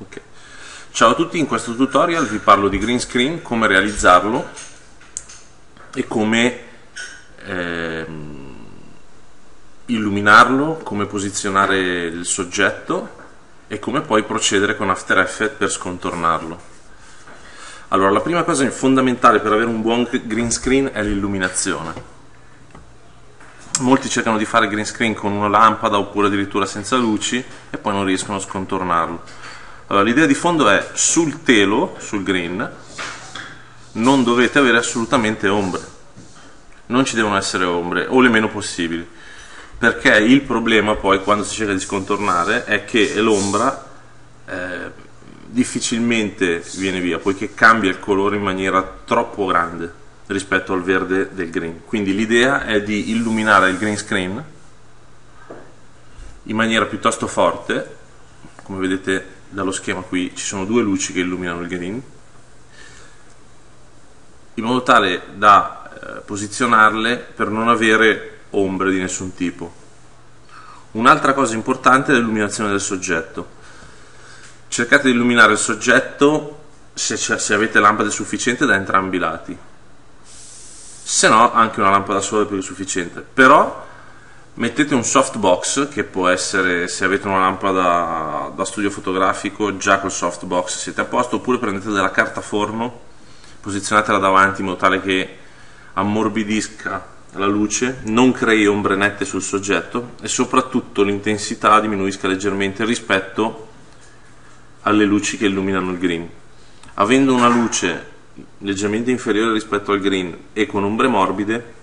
Okay. Ciao a tutti, in questo tutorial vi parlo di green screen, come realizzarlo e come ehm, illuminarlo, come posizionare il soggetto e come poi procedere con After Effects per scontornarlo. Allora, la prima cosa fondamentale per avere un buon green screen è l'illuminazione molti cercano di fare green screen con una lampada oppure addirittura senza luci e poi non riescono a scontornarlo. Allora, l'idea di fondo è sul telo, sul green, non dovete avere assolutamente ombre. Non ci devono essere ombre, o le meno possibili. Perché il problema poi, quando si cerca di scontornare, è che l'ombra eh, difficilmente viene via, poiché cambia il colore in maniera troppo grande rispetto al verde del green. Quindi l'idea è di illuminare il green screen in maniera piuttosto forte, come vedete dallo schema qui ci sono due luci che illuminano il green, in modo tale da eh, posizionarle per non avere ombre di nessun tipo. Un'altra cosa importante è l'illuminazione del soggetto. Cercate di illuminare il soggetto se, se avete lampade sufficienti da entrambi i lati se no anche una lampada sola è più sufficiente però mettete un softbox che può essere se avete una lampada da studio fotografico già col softbox siete a posto oppure prendete della carta forno posizionatela davanti in modo tale che ammorbidisca la luce non crei ombre nette sul soggetto e soprattutto l'intensità diminuisca leggermente rispetto alle luci che illuminano il green. Avendo una luce leggermente inferiore rispetto al green e con ombre morbide,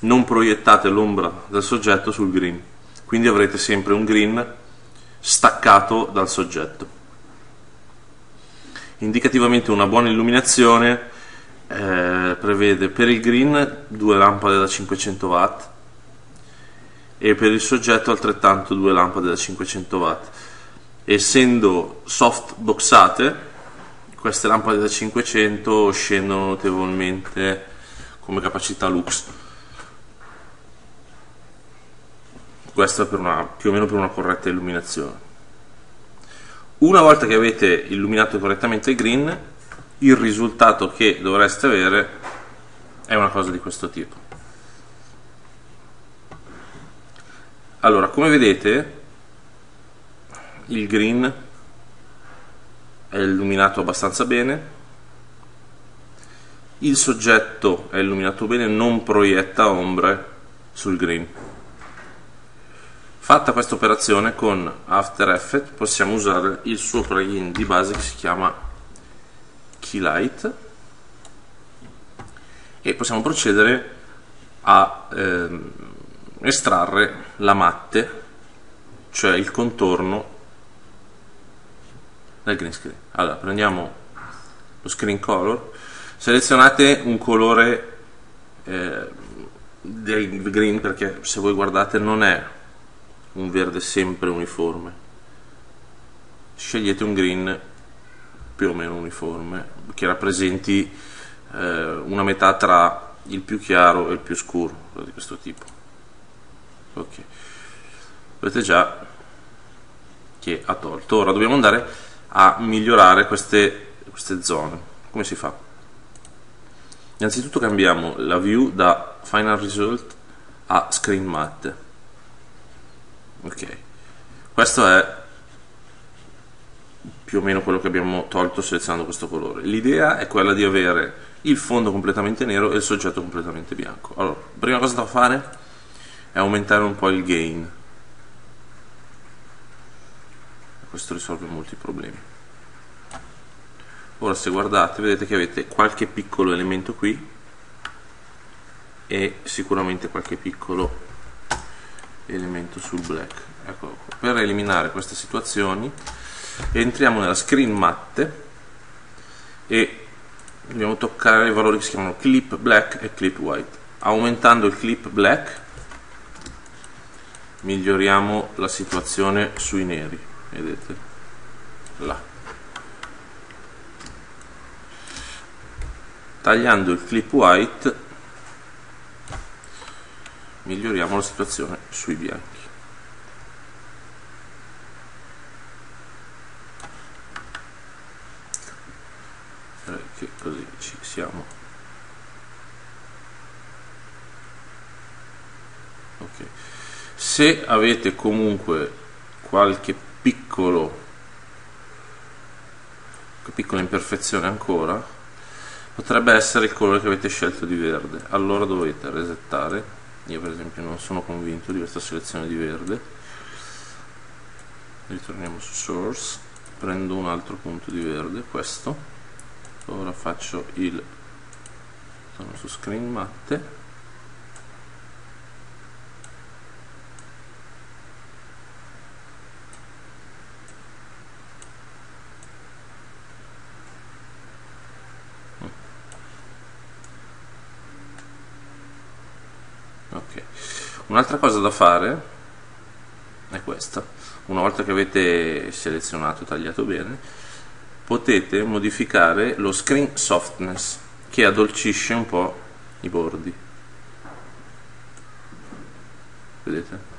non proiettate l'ombra del soggetto sul green, quindi avrete sempre un green staccato dal soggetto. Indicativamente una buona illuminazione eh, prevede per il green due lampade da 500 watt e per il soggetto altrettanto due lampade da 500 watt. Essendo soft boxate, queste lampade da 500 scendono notevolmente come capacità lux questo per una, più o meno per una corretta illuminazione. Una volta che avete illuminato correttamente il green il risultato che dovreste avere è una cosa di questo tipo. Allora come vedete il green è illuminato abbastanza bene. Il soggetto è illuminato bene non proietta ombre sul green fatta questa operazione con After Effects possiamo usare il suo plugin di base che si chiama Keylight e possiamo procedere a ehm, estrarre la matte cioè il contorno del green screen. Allora, prendiamo lo screen color, selezionate un colore eh, del green perché se voi guardate non è un verde sempre uniforme. Scegliete un green più o meno uniforme che rappresenti eh, una metà tra il più chiaro e il più scuro, di questo tipo. Ok, vedete già che ha tolto. Ora dobbiamo andare a migliorare queste, queste zone. Come si fa? Innanzitutto cambiamo la view da Final Result a Screen Matte. Ok, questo è più o meno quello che abbiamo tolto selezionando questo colore. L'idea è quella di avere il fondo completamente nero e il soggetto completamente bianco. Allora, prima cosa da fare è aumentare un po' il gain questo risolve molti problemi ora se guardate vedete che avete qualche piccolo elemento qui e sicuramente qualche piccolo elemento sul black. Ecco per eliminare queste situazioni entriamo nella screen matte e dobbiamo toccare i valori che si chiamano clip black e clip white. Aumentando il clip black miglioriamo la situazione sui neri vedete? Là. Tagliando il clip white miglioriamo la situazione sui bianchi. Che così ci siamo. Ok. Se avete comunque qualche piccolo piccola imperfezione ancora potrebbe essere il colore che avete scelto di verde. Allora dovete resettare io per esempio non sono convinto di questa selezione di verde. Ritorniamo su source. Prendo un altro punto di verde questo. Ora faccio il sono su screen matte ok un'altra cosa da fare è questa. Una volta che avete selezionato e tagliato bene potete modificare lo screen softness che addolcisce un po' i bordi. Vedete?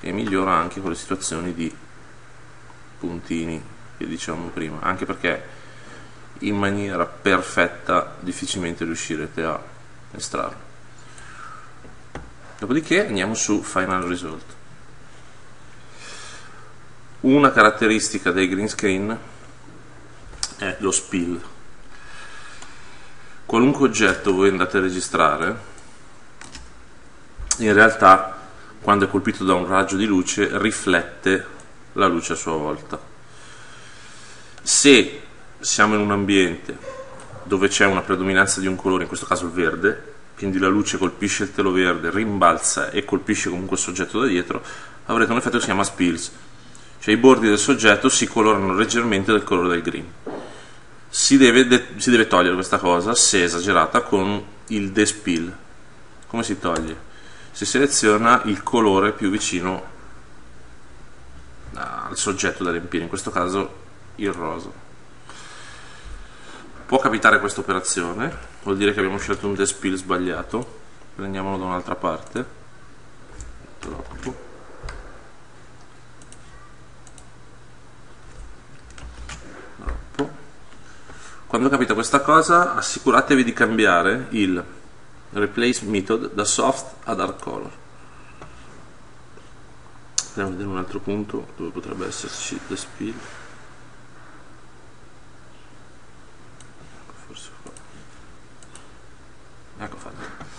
E migliora anche quelle situazioni di puntini che dicevamo prima anche perché in maniera perfetta difficilmente riuscirete a estrarlo dopodiché andiamo su final result. Una caratteristica dei green screen è lo spill. Qualunque oggetto voi andate a registrare in realtà quando è colpito da un raggio di luce riflette la luce a sua volta. Se siamo in un ambiente dove c'è una predominanza di un colore in questo caso il verde quindi la luce colpisce il telo verde, rimbalza e colpisce comunque il soggetto da dietro, avrete un effetto che si chiama spills, cioè i bordi del soggetto si colorano leggermente del colore del green. Si deve, si deve togliere questa cosa, se esagerata, con il despill. Come si toglie? Si seleziona il colore più vicino al soggetto da riempire, in questo caso il rosa. Può capitare questa operazione, vuol dire che abbiamo scelto un despill sbagliato prendiamolo da un'altra parte. Troppo. Troppo. Quando capite questa cosa assicuratevi di cambiare il replace method da soft a dark color. Andiamo a vedere un altro punto dove potrebbe esserci despill ecco fatto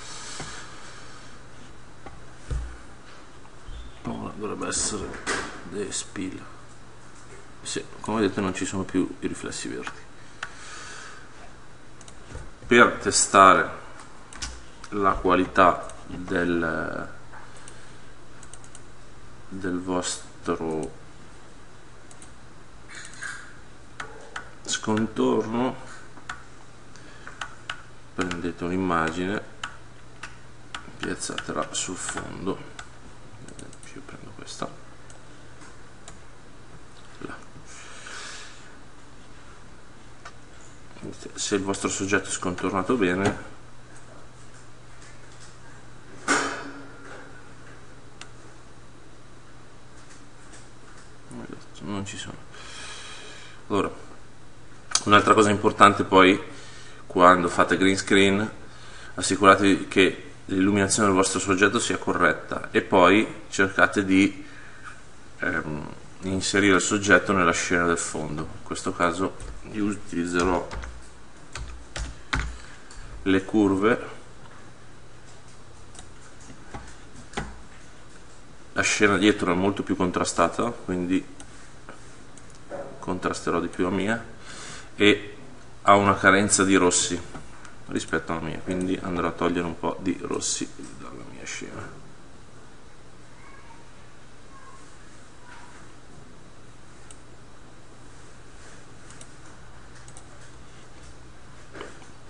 ora dovrebbe essere dei spill. Sì, come vedete non ci sono più i riflessi verdi. Per testare la qualità del, del vostro scontorno prendete un'immagine piazzatela sul fondo io prendo questa là. se il vostro soggetto è scontornato bene non ci sono allora un'altra cosa importante poi quando fate green screen assicuratevi che l'illuminazione del vostro soggetto sia corretta e poi cercate di ehm, inserire il soggetto nella scena del fondo. In questo caso io utilizzerò le curve la scena dietro è molto più contrastata quindi contrasterò di più la mia e ha una carenza di rossi rispetto alla mia quindi andrò a togliere un po' di rossi dalla mia scena.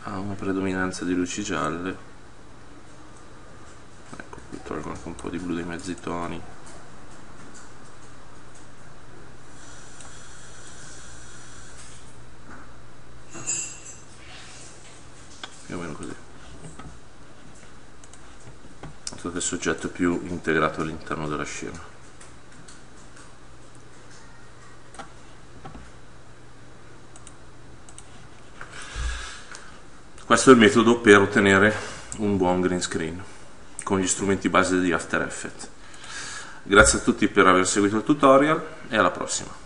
Ha una predominanza di luci gialle. Ecco qui tolgo anche un po' di blu dei mezzi toni del soggetto più integrato all'interno della scena. questo è il metodo per ottenere un buon green screen con gli strumenti base di After Effects. Grazie a tutti per aver seguito il tutorial e alla prossima.